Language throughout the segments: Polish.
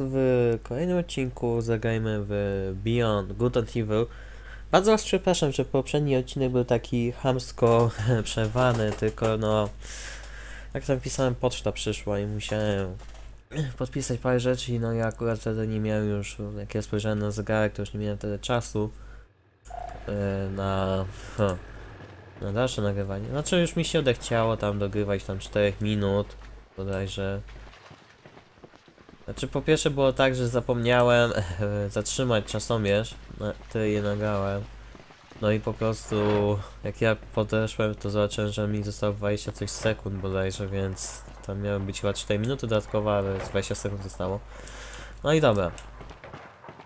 w kolejnym odcinku zagrajmy w Beyond Good and Evil. Bardzo was przepraszam, że poprzedni odcinek był taki chamsko przerwany, tylko no... Jak tam pisałem, poczta przyszła i musiałem podpisać parę rzeczy no ja akurat wtedy nie miałem już, jak ja spojrzałem na zegarek, to już nie miałem wtedy czasu e, na... Na dalsze nagrywanie. Znaczy już mi się odechciało tam dogrywać tam 4 minut bodajże. Znaczy po pierwsze było tak, że zapomniałem zatrzymać czasomierz, na tyle je nagrałem. No i po prostu jak ja podeszłem to zobaczyłem, że mi zostało 20 coś sekund bodajże, więc tam miały być chyba 4 minuty dodatkowe, ale 20 sekund zostało. No i dobra.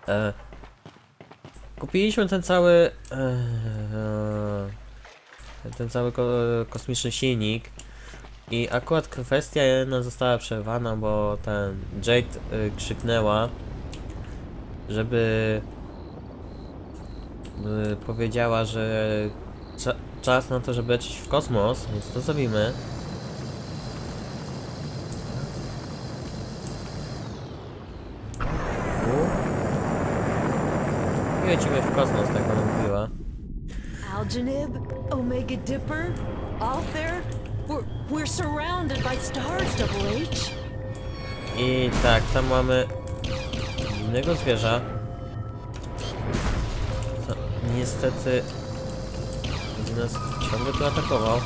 E, kupiliśmy ten cały e, ten cały ko kosmiczny silnik i akurat kwestia jedna została przerwana, bo ten Jade y, krzyknęła, żeby y, powiedziała, że cza czas na to, żeby lecieć w kosmos, więc to zrobimy. I lecimy w kosmos, tak ona mówiła. Algenib, Omega Dipper, Altair. We're, we're surrounded by stars, Double H. I tak, tam mamy innego zwierza. Co niestety będzie nas ciągle tu atakował.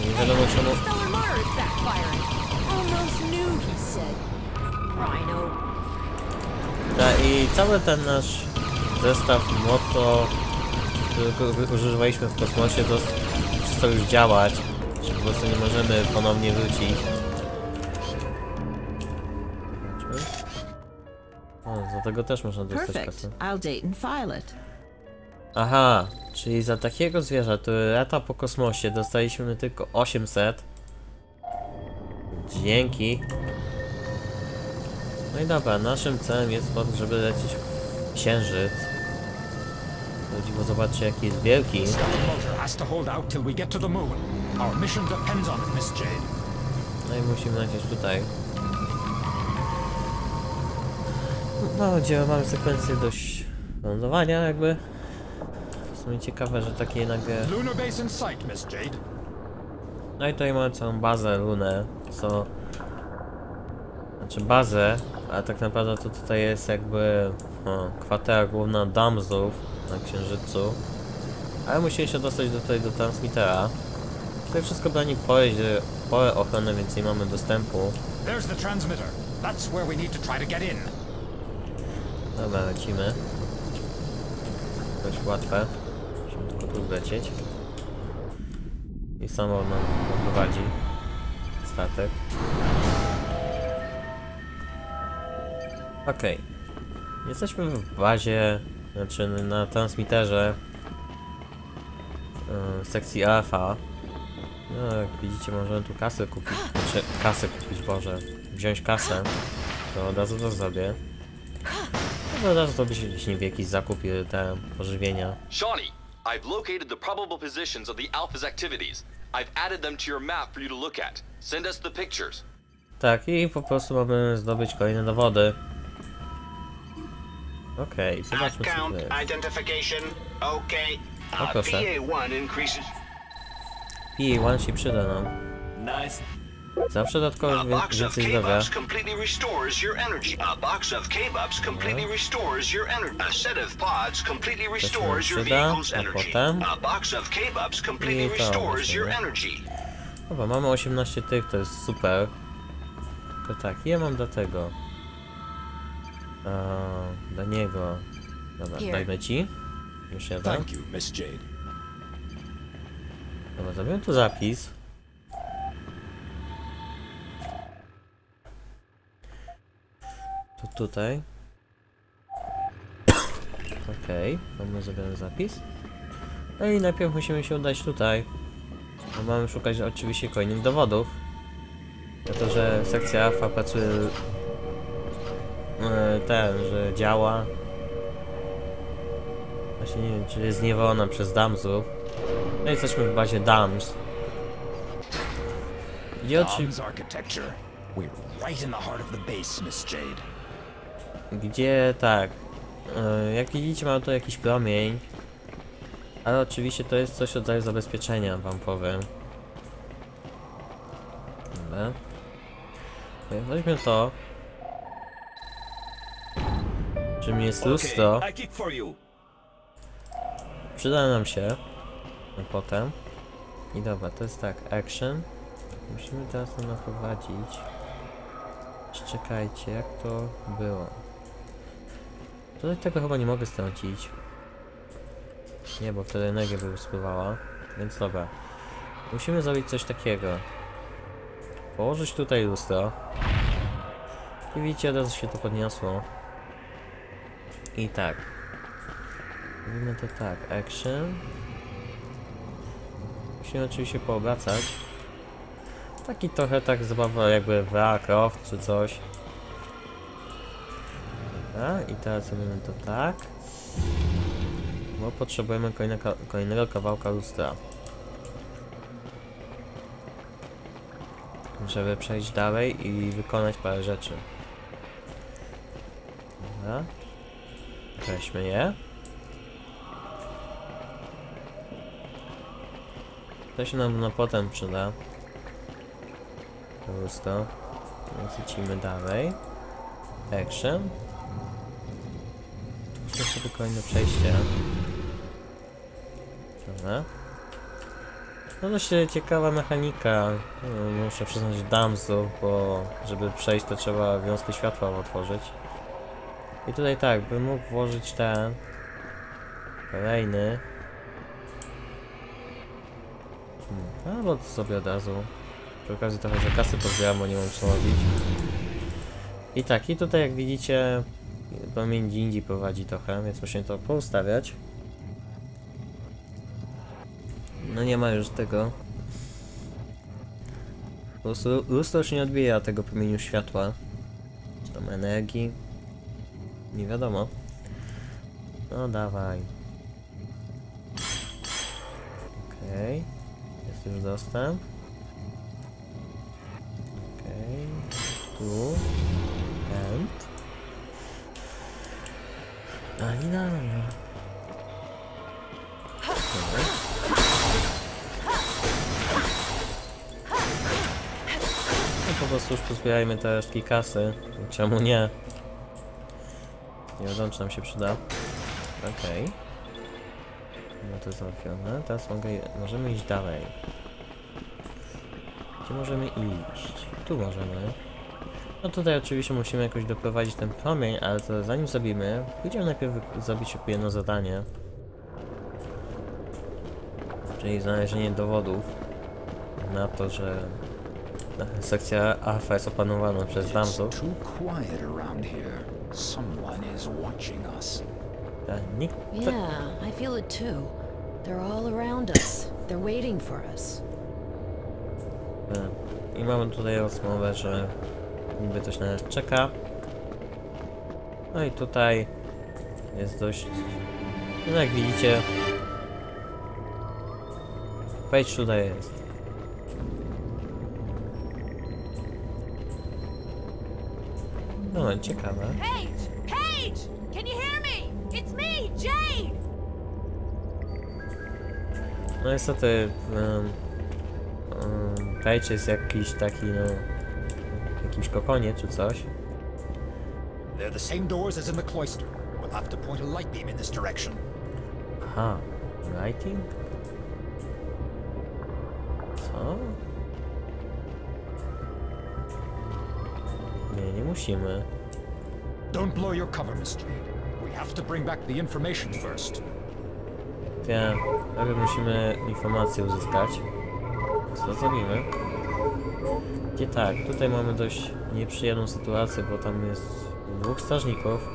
Nie wiadomo czemu. Tak, i cały ten nasz zestaw moto, którego używaliśmy w kosmosie, to już działać. Że Po prostu nie możemy ponownie wrócić. O, za tego też można dostać kasę. Aha, czyli za takiego zwierza, który lata po kosmosie, dostaliśmy tylko 800. Dzięki. No i dobra, naszym celem jest to, żeby lecieć w księżyc. O dziwo, zobaczcie jaki jest wielki. No i musimy lecieć tutaj. No, gdzie mamy sekwencję dość lądowania jakby. W sumie ciekawe, że takie nagle... Lunar base in sight, Miss Jade. No i tutaj mamy całą bazę Lunę, co... Znaczy bazę, a tak naprawdę to tutaj jest jakby o, kwatera główna Damsów na Księżycu. Ale musieli się dostać do tutaj do transmitera. Tutaj wszystko broni pole, pole ochrony, więc nie mamy dostępu. There's the transmitter. That's where we need to try to get in. Dobra, lecimy. Dość łatwe. Musimy tylko tu wlecieć. I samo nam prowadzi statek. Okej. Jesteśmy w bazie, znaczy na transmiterze yy, sekcji alfa. No, jak widzicie, możemy tu kasę kupić. Znaczy, kasę kupić, Boże. Wziąć kasę. To od razu to zrobię. No, od razu to jakiś nie wiem, jakiś zakup i te pożywienia. Shawnee, I've located the probable positions of the Alpha's activities. I've added them to your map for you to look at. Send us the pictures. Tak, i po prostu mamy zdobyć kolejne dowody. Okej, zobaczmy co to jest. identification. Okay. O, proszę. PA1 increases. PA1 się przyda nam. Nice. Zawsze dodatkowo A wie- box of więcej zdrowia. K-Bucks completely restores your energy. A box of K-Bucks completely restores your energy. A set of pods completely restores your przyda, vehicle's a energy. potem? A box of K-Bucks I completely to restores właśnie, your nie? energy. Dobra, mamy 18 tych, to jest super. Tylko tak, ja mam do tego. Eee, do niego. Dobra, Here. dajmy ci. Już. Thank you, Miss Jade. Dobra, zrobiłem tu zapis. Tu tutaj. Okej, mamy zrobiony zapis. No i najpierw musimy się udać tutaj. Bo mamy szukać oczywiście kolejnych dowodów. Na to, że sekcja alfa pracuje... e, Ten, że działa. Właśnie nie wiem, czy jest zniewolona przez damsów. No jesteśmy w bazie Dams. Gdzie. Gdzie tak. e, Jak widzicie mam tu jakiś promień. Ale oczywiście to jest coś rodzaju zabezpieczenia, wam powiem. Dobra. Okej, Weźmy to. Czym jest lustro. Przyda nam się. Potem. I dobra, to jest tak, action. Musimy teraz to naprowadzić. Czekajcie, jak to było. Tutaj tego chyba nie mogę strącić. Nie, bo wtedy energię by spływała. Więc dobra. Musimy zrobić coś takiego. Położyć tutaj lustro. I widzicie, od razu się to podniosło. I tak. Robimy to tak, action. Musimy oczywiście poobracać. Taki trochę tak zabawa jakby w Croft czy coś. Dobra, i teraz robimy to tak. Bo potrzebujemy kolejnego, kolejnego kawałka lustra. Żeby przejść dalej i wykonać parę rzeczy. Dobra. Weźmy je. To się nam na potem przyda. To lustro. Więc lecimy dalej. Action. Twórzmy sobie kolejne przejście. Dobra. No dość ciekawa mechanika. No, Muszę przyznać damzu, bo żeby przejść to trzeba wiązkę światła otworzyć. I tutaj tak, bym mógł włożyć ten kolejny. Hmm, albo to sobie od razu. Przy okazji trochę za kasy pozbieram, bo nie mam co robić. I tak, i tutaj jak widzicie pomiędzy indziej prowadzi trochę, więc musimy to poustawiać. No nie ma już tego. Po prostu lustro już nie odbija tego promieniu światła. Czy tam energii. Nie wiadomo. No dawaj. Okej. Jest już dostęp. Okej. Tu. And. Ani na. Dobra. No po prostu już pozbierajmy te resztki kasy. Czemu nie? Nie wiadomo czy nam się przyda. Okej. No to załatwione. Teraz mogę, możemy iść dalej. Gdzie możemy iść? Tu możemy. No tutaj oczywiście musimy jakoś doprowadzić ten promień, ale to zanim zrobimy, pójdziemy najpierw zrobić jedno zadanie. Czyli znalezienie dowodów na to, że sekcja alfa jest opanowana przez damsów. Someone is watching us. Nikt Yeah, I feel it too. They're all around us. They're waiting for us. I mamy tutaj rozmowę, że niby coś na nas czeka. No i tutaj jest dość... No jak widzicie... Page tutaj jest. No, ciekawe. Paige! Paige! Can you hear me? It's me, Jade! No niestety... Um, um, Page jest jakiś taki, no... W jakimś kokonie czy coś. They're the same doors as in the cloister. We'll have to point a light beam in this direction. Aha, writing? Co? Nie, nie musimy. Don't blow your cover, Jade. We have to bring back the information first. Wiem, najpierw musimy informacje uzyskać. Co zrobimy? Gdzie tak, tutaj mamy dość nieprzyjemną sytuację, bo tam jest dwóch strażników.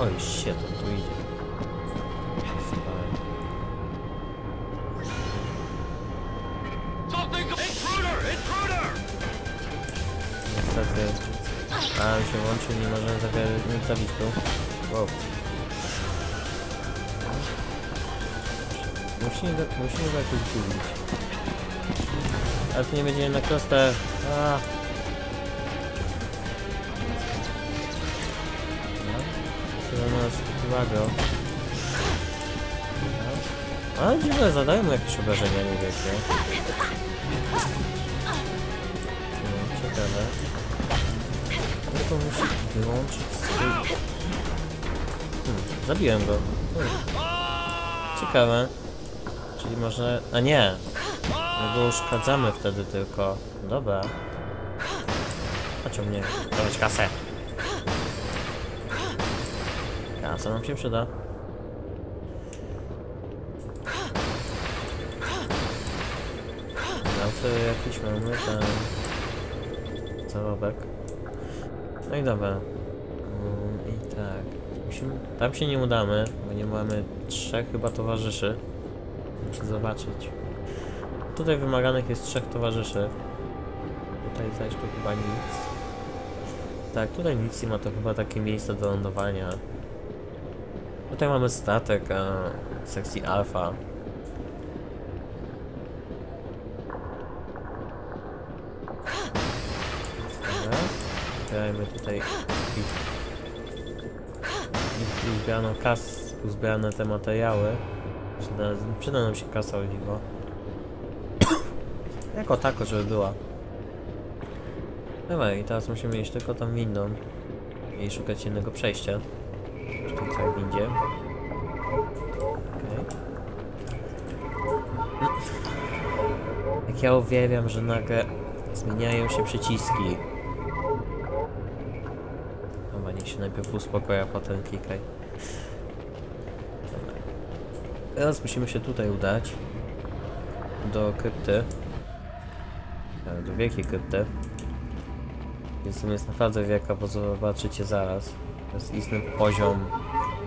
Oj, shit, on tu idzie. Niestety A, się włączył, nie możemy zabi- nie zabić tu. Wow. Musimy go, musimy go jakoś gubić. Ale to nie będzie na proste. No. Ale dziwne, zadają mu jakieś obrażenia niewielkie. No, ciekawe. Tylko musi wyłączyć swój... Hmm, zabiłem go. Hmm. Ciekawe. Czyli może... A nie! My go uszkadzamy wtedy tylko. Dobra. A czemu nie? Dawać kasę. Kasa nam się przyda. No to jakiś mamy ten... Zarobek. No i dobra. Mm, I tak. Musimy... Tam się nie udamy, bo nie mamy trzech chyba towarzyszy. Muszę zobaczyć. Tutaj wymaganych jest trzech towarzyszy. Tutaj zaś tu chyba nic. Tak, tutaj nic nie ma, to chyba takie miejsce do lądowania. Tutaj mamy statek e, sekcji alfa. Zbierajmy tutaj uzbierano kas, uzbierane te materiały. Przyda, przyda nam się kasa o dziwo. jako tako, żeby była. Dobra, i teraz musimy iść tylko tam windą i szukać innego przejścia. Tutaj w windzie. Okej. No. Jak ja uwielbiam, że nagle zmieniają się przyciski. Dobra, niech się najpierw uspokoi, a potem klikaj. Dobra. Teraz musimy się tutaj udać. Do krypty. Do wielkiej krypty. Więc jest naprawdę wielka, bo zobaczycie zaraz. To jest istny poziom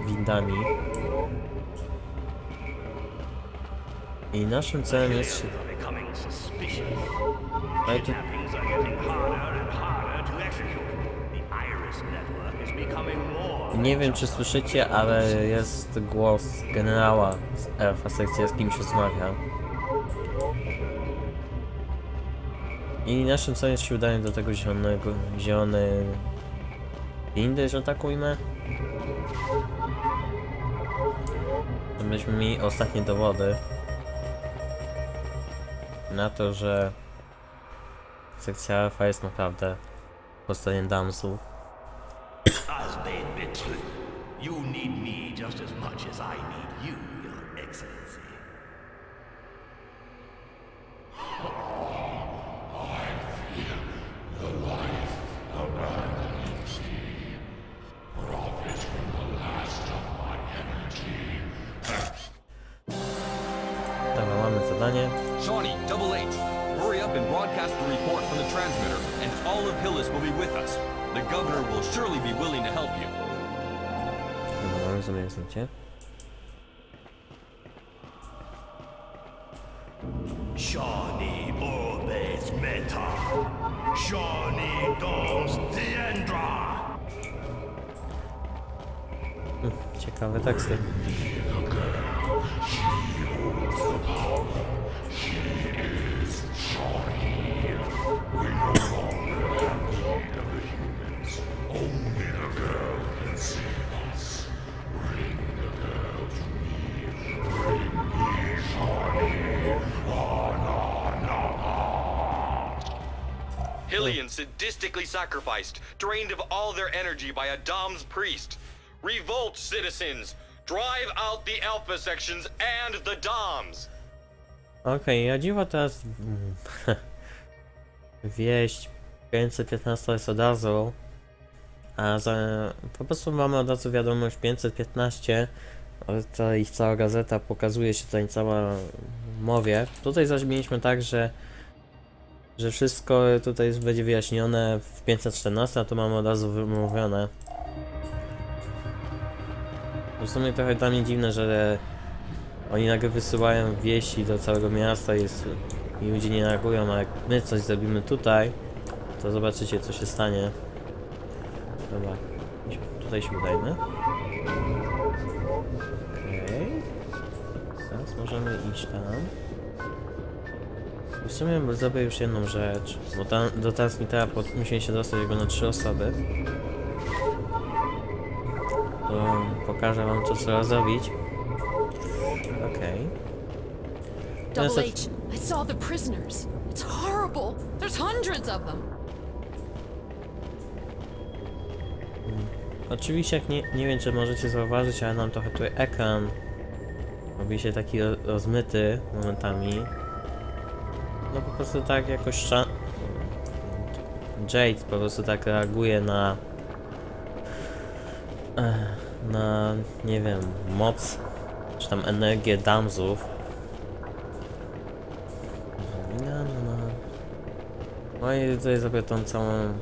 windami. I naszym celem jest... more. Nie wiem czy słyszycie, ale jest głos generała z Alpha sekcja z kimś rozmawia. I naszym celem jest się udanie do tego zielonego, zielonej windy, że tak ujmę. Byśmy mieli ostatnie dowody na to, że sekcja Alpha jest naprawdę po stronie Mitsu, you need me just as much as I need you, Your Excellency. Cię. Shawnee obeys Meta. Shawnee doms Diendra. Ciekawe teksty. Hillian sadistically sacrificed, drained of all their energy by a Dom's priest. Revolt, citizens! Drive out the Alpha sections and the Doms! Okej, dziwa teraz... Wieść 515 jest od razu. A za... Po prostu mamy od razu wiadomość 515. ale Ta ich cała gazeta pokazuje się tutaj cała mowie. Tutaj zaś mieliśmy tak, że że wszystko tutaj będzie wyjaśnione w 514, a tu mamy od razu wymówione. W sumie trochę dla mnie dziwne, że oni nagle wysyłają wieści do całego miasta jest, i ludzie nie reagują, a jak my coś zrobimy tutaj, to zobaczycie co się stanie. Dobra, tutaj się udajmy. Okej. Teraz możemy iść tam. W sumie zrobię już jedną rzecz, bo tam, do teraz mi teleport musi się dostać jego na trzy osoby. To pokażę wam co trzeba zrobić. Okej. Double Yes, H, I saw the prisoners. It's horrible. There's hundreds of them. Oczywiście, jak nie, nie wiem, czy możecie zauważyć, ale nam trochę tutaj ekran robi się taki ro- rozmyty momentami. No po prostu tak jakoś. Jade po prostu tak reaguje na... na, nie wiem, moc, czy tam energię damsów. No, no, no. No i tutaj zrobię tą całą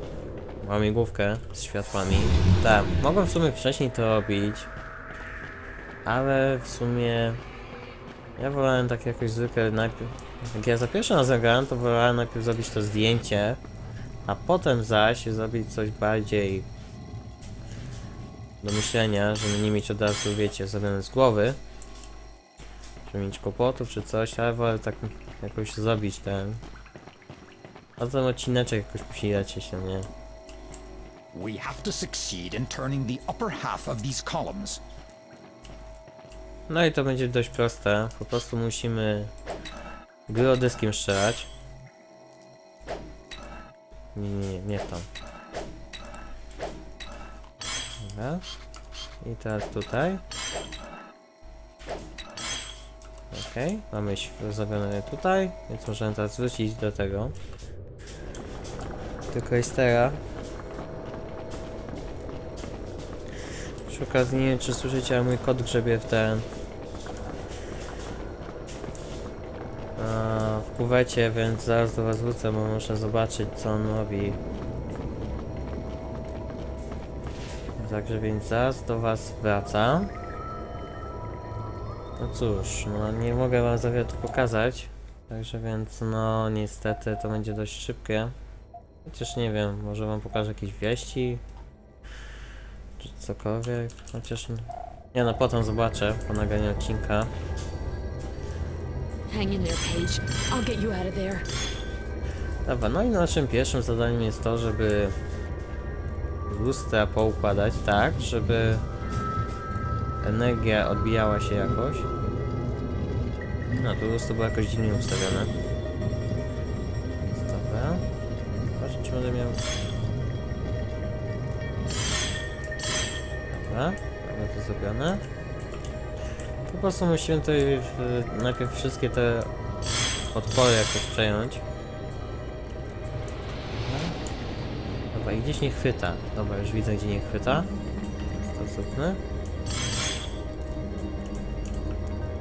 łamigłówkę z światłami. Tak, mogłem w sumie wcześniej to robić, ale w sumie ja wolałem tak jakoś zwykle najpierw, jak ja za pierwszym razem grałem, to wolałem najpierw zrobić to zdjęcie, a potem zaś zrobić coś bardziej do myślenia, żeby nie mieć od razu, wiecie, zrobione z głowy, żeby mieć kłopotów czy coś, ale wolę tak jakoś zrobić ten. A ten odcineczek jakoś musi lecieć, no nie? We have to succeed in turning the upper half of these columns. No i to będzie dość proste. Po prostu musimy geodyskiem strzelać. Nie, nie, nie, nie w to. Dobra. I teraz tutaj. Okej, mamy ś- zrobione tutaj, więc możemy teraz wrócić do tego. Tylko jest teraz. Przy okazji nie wiem czy słyszycie, ale mój kot grzebie w ten... w kuwecie, więc zaraz do was wrócę, bo muszę zobaczyć co on robi. Także więc zaraz do was wracam. No cóż, no nie mogę wam za wiele pokazać. Także więc no niestety to będzie dość szybkie. Chociaż nie wiem, może wam pokażę jakieś wieści czy cokolwiek, chociaż... Nie no, potem zobaczę po nagraniu odcinka. Hang in there, Paige. I'll get you out of there. Dobra, no i naszym pierwszym zadaniem jest to, żeby lustra poukładać tak, żeby energia odbijała się jakoś. No, tu lustro było jakoś dziwnie ustawione. Dobra. Zobaczmy, czy będę miał... Dobra, mamy to zrobione. Po prostu musimy tutaj y, najpierw wszystkie te odpory jakoś przejąć. Dobra, i gdzieś nie chwyta. Dobra, już widzę, gdzie nie chwyta. To zróbmy.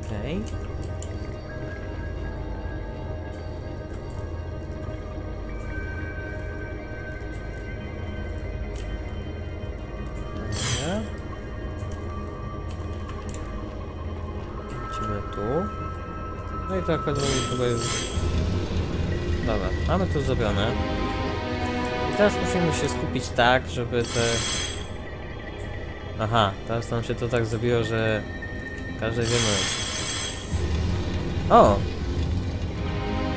Okej. Dobra. Akurat chyba jest... Dobra, mamy to zrobione. I teraz musimy się skupić tak, żeby te... Aha, teraz nam się to tak zrobiło, że każdy wiemy. O!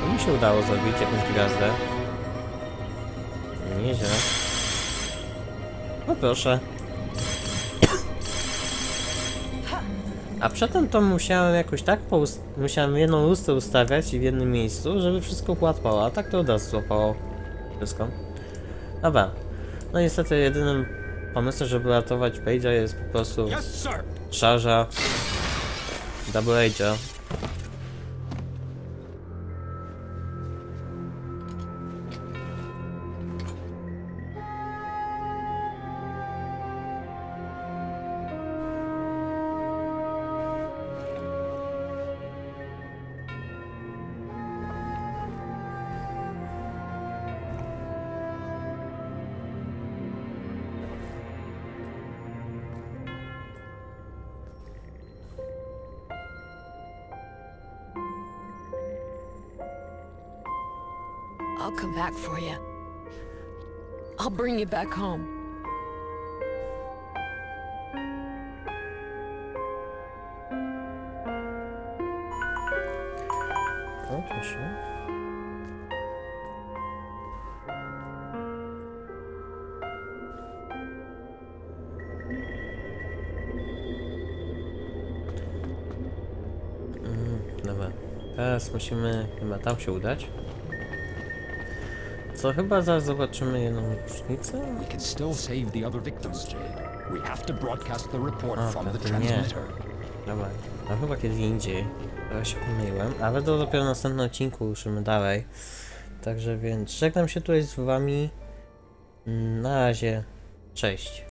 To mi się udało zrobić jakąś gwiazdę. Nieźle. No proszę. A przedtem to musiałem jakoś tak musiałem jedną lustrę ustawiać w jednym miejscu, żeby wszystko łatwało, a tak to od razu złapało wszystko. Dobra. No niestety jedynym pomysłem, żeby ratować Page'a jest po prostu szarża Double Age'a. I'll come back for you. I'll bring you back home. Mm, musimy chyba tam się udać. Co chyba zaraz zobaczymy jedną różnicę? We can still save the other victims, Jade. We have to broadcast the report Ah, from the transmitter. Dobra, a chyba kiedy indziej. Ja się pomyliłem, ale to dopiero w następnym odcinku ruszymy dalej. Także więc żegnam się tutaj z wami. Na razie, cześć.